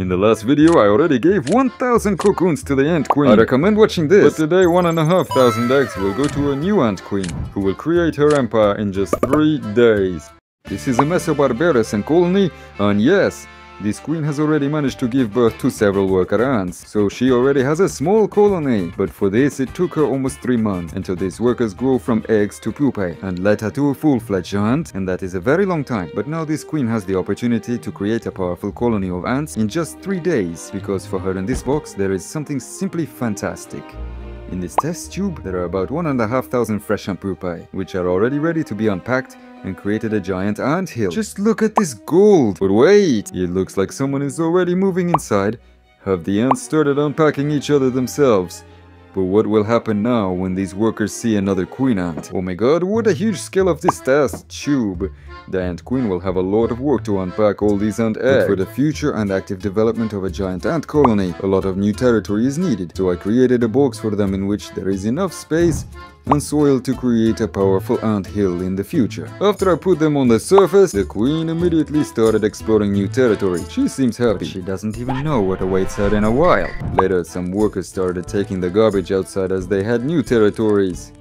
In the last video, I already gave 1000 cocoons to the Ant Queen. I recommend watching this. But today, 1500 eggs will go to a new Ant Queen, who will create her empire in just 3 days. This is a Messor barbarus colony, and yes, this queen has already managed to give birth to several worker ants, so she already has a small colony. But for this it took her almost 3 months until these workers grow from eggs to pupae and led her to a full-fledged ant, and that is a very long time. But now this queen has the opportunity to create a powerful colony of ants in just 3 days, because for her in this box there is something simply fantastic. In this test tube, there are about 1,500 fresh ant pupae, which are already ready to be unpacked and created a giant ant hill. Just look at this gold! But wait! It looks like someone is already moving inside. Have the ants started unpacking each other themselves? But what will happen now when these workers see another queen ant? Oh my god, what a huge scale of this test tube! The ant queen will have a lot of work to unpack all these ant eggs. But for the future and active development of a giant ant colony, a lot of new territory is needed. So I created a box for them in which there is enough space and soil to create a powerful ant hill in the future. After I put them on the surface, the queen immediately started exploring new territory. She seems happy. She doesn't even know what awaits her in a while. Later, some workers started taking the garbage outside as they had new territories.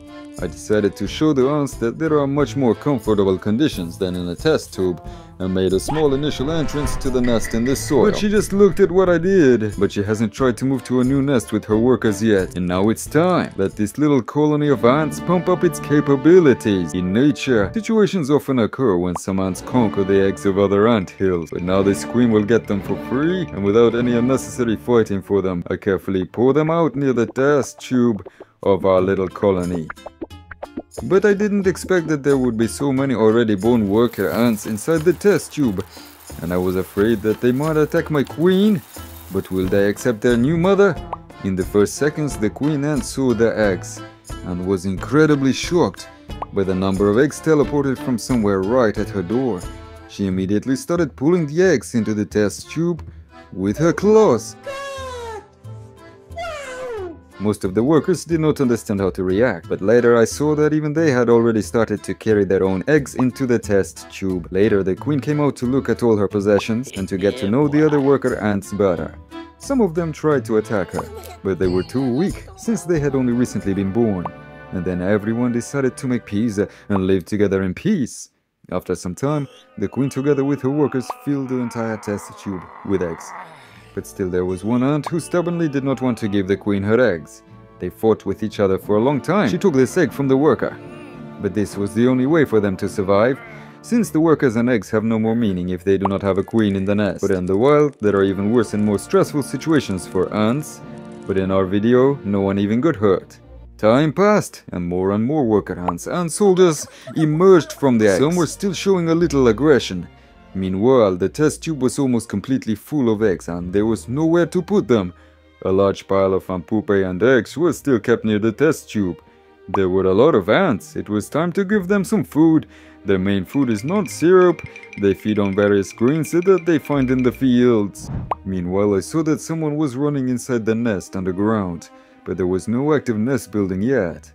I decided to show the ants that there are much more comfortable conditions than in a test tube and made a small initial entrance to the nest in this soil. But she just looked at what I did. But she hasn't tried to move to a new nest with her workers yet. And now it's time. Let this little colony of ants pump up its capabilities. In nature, situations often occur when some ants conquer the eggs of other ant hills. But now this queen will get them for free and without any unnecessary fighting for them. I carefully pour them out near the test tube of our little colony. But I didn't expect that there would be so many already born worker ants inside the test tube, and I was afraid that they might attack my queen. But will they accept their new mother? In the first seconds, the queen ant saw the eggs, and was incredibly shocked by the number of eggs teleported from somewhere right at her door. She immediately started pulling the eggs into the test tube with her claws. Most of the workers did not understand how to react, but later I saw that even they had already started to carry their own eggs into the test tube. Later the queen came out to look at all her possessions and to get to know the other worker ants better. Some of them tried to attack her, but they were too weak since they had only recently been born. And then everyone decided to make peace and live together in peace. After some time, the queen together with her workers filled the entire test tube with eggs. But still there was one ant who stubbornly did not want to give the queen her eggs. They fought with each other for a long time. She took this egg from the worker. But this was the only way for them to survive, since the workers and eggs have no more meaning if they do not have a queen in the nest. But in the wild, there are even worse and more stressful situations for ants, but in our video, no one even got hurt. Time passed, and more and more worker ants and soldiers emerged from the eggs. Some were still showing a little aggression, Meanwhile, the test tube was almost completely full of eggs and there was nowhere to put them. A large pile of pupae and eggs was still kept near the test tube. There were a lot of ants. It was time to give them some food. Their main food is not syrup. They feed on various greens that they find in the fields. Meanwhile, I saw that someone was running inside the nest underground, but there was no active nest building yet.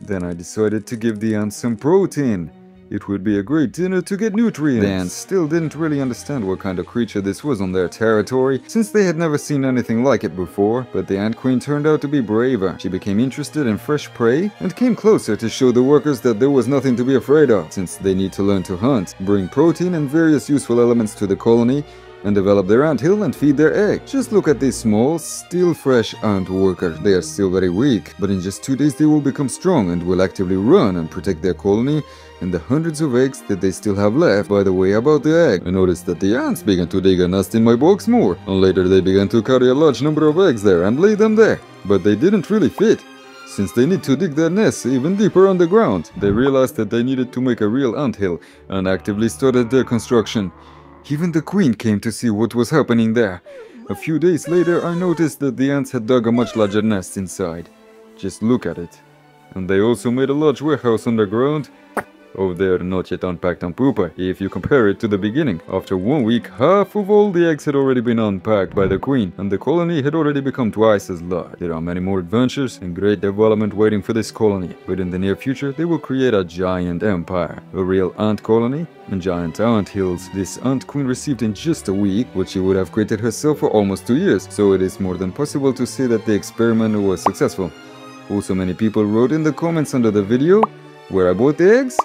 Then I decided to give the ants some protein. It would be a great dinner to get nutrients. The ants still didn't really understand what kind of creature this was on their territory, since they had never seen anything like it before, but the ant queen turned out to be braver. She became interested in fresh prey and came closer to show the workers that there was nothing to be afraid of, since they need to learn to hunt, bring protein and various useful elements to the colony, and develop their ant hill and feed their eggs. Just look at these small, still fresh ant workers. They are still very weak, but in just two days they will become strong and will actively run and protect their colony and the hundreds of eggs that they still have left. By the way about the egg, I noticed that the ants began to dig a nest in my box more, and later they began to carry a large number of eggs there and lay them there. But they didn't really fit. Since they need to dig their nests even deeper underground, they realized that they needed to make a real ant hill and actively started their construction. Even the queen came to see what was happening there. A few days later, I noticed that the ants had dug a much larger nest inside. Just look at it. And they also made a large warehouse underground over there not yet unpacked on Pupa if you compare it to the beginning. After one week, half of all the eggs had already been unpacked by the queen and the colony had already become twice as large. There are many more adventures and great development waiting for this colony, but in the near future they will create a giant empire, a real ant colony and giant ant hills. This ant queen received in just a week what she would have created herself for almost two years, so it is more than possible to say that the experiment was successful. Also many people wrote in the comments under the video where I bought the eggs.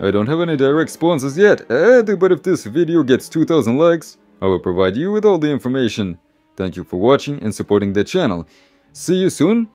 I don't have any direct sponsors yet, eh, but if this video gets 2000 likes, I will provide you with all the information. Thank you for watching and supporting the channel. See you soon